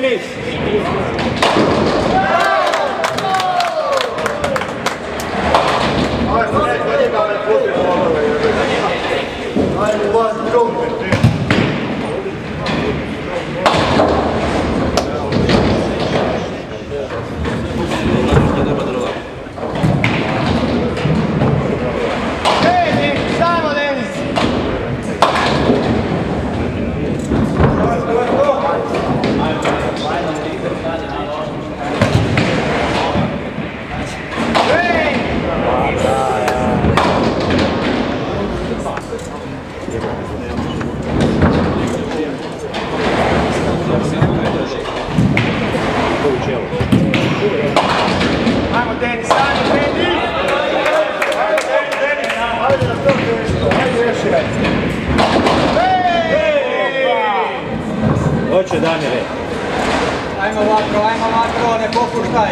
finish. Hoće Damire. Ajmo vatro, ajmo vatro, ne popuštaj.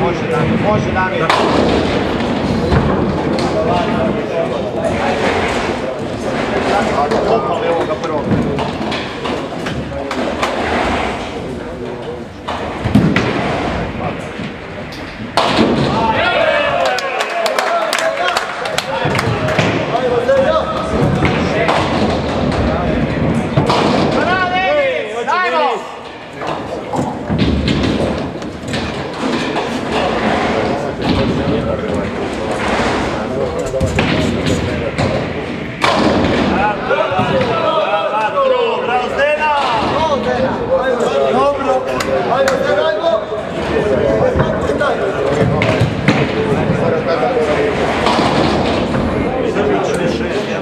Može Damir, može Damir. Kopali ovoga prvog. Bravo, Denis! Hoće Ajmo! Denis.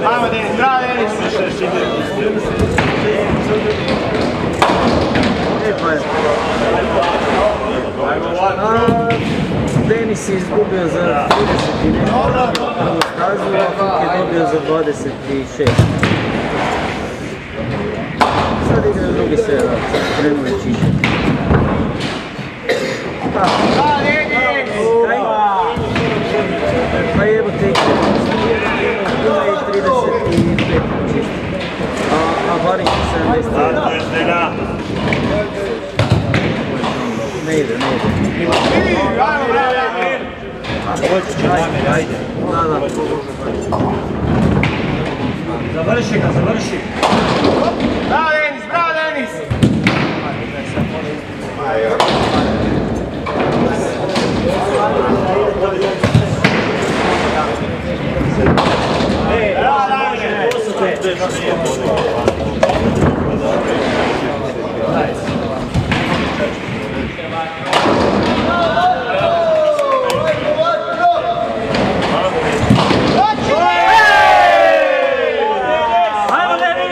Ajmo Denis, bravo Denis! Je izgubio za 30 i nešto stazu, a Fuk je dobio za 26. Sad igra drugi server, sad krenuli čišati. Pa, ajde. Da, da. Završi ga, završi. Bravo Denis, bravo Denis! Ej, bravo Damire. To su te. Ajmo Denis.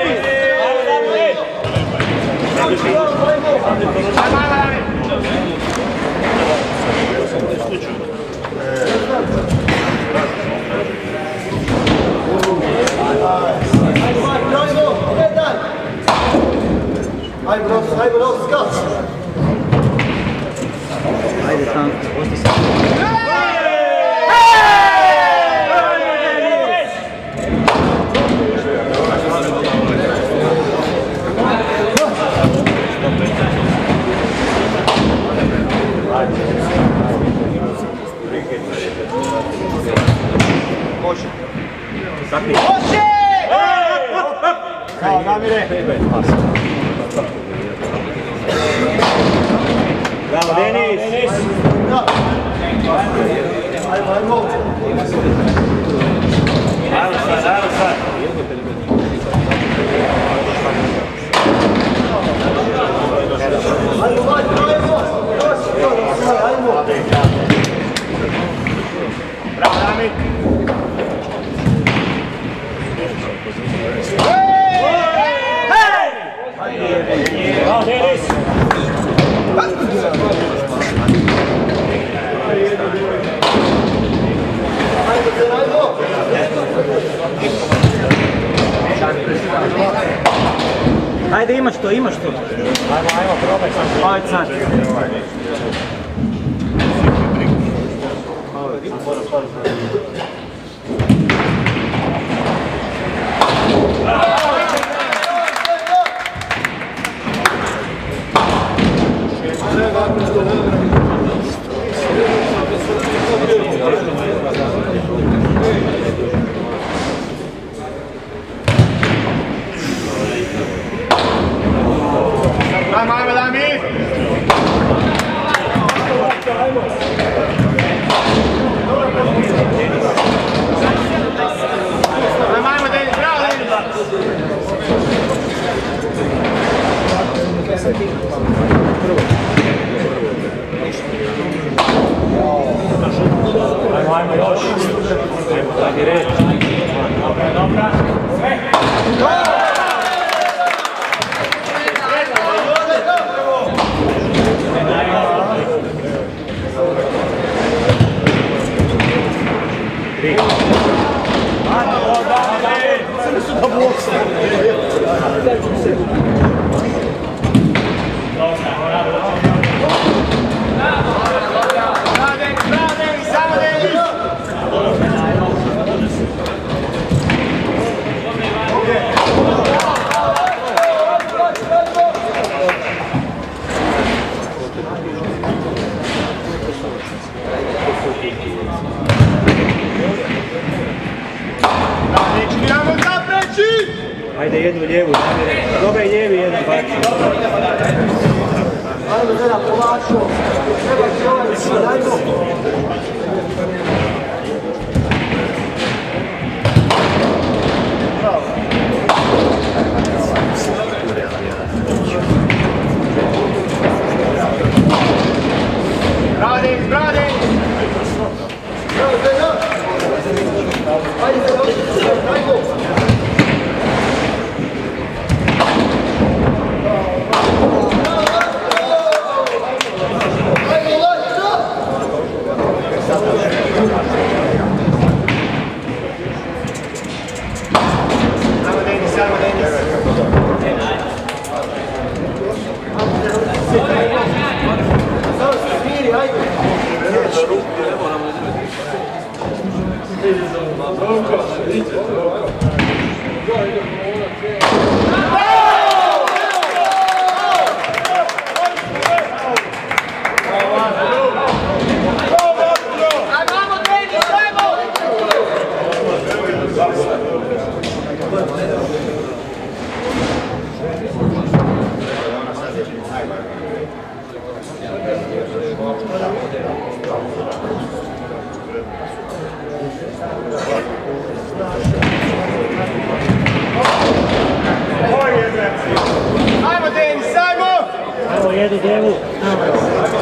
Ajmo, ajmo Damir! Ajde Može! Bravo Damire! Bravo Denis. Ajde imaš to, imaš to. Ajmo, ajmo, probaj sad. Ajde sad ajmo Damir! pet. Ajde jednu lijevu. Dobre lijevi jedan baci. Ajmo Vera, polako. Treba ti ovaj piirihaigla. Jednu lijevu. Bravo,